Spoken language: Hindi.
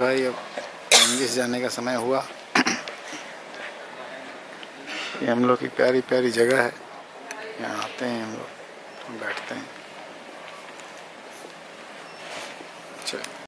भाई, अब इंग्लिश जाने का समय हुआ। ये हम लोग की प्यारी प्यारी जगह है। यहाँ आते हैं हम लोग, बैठते हैं।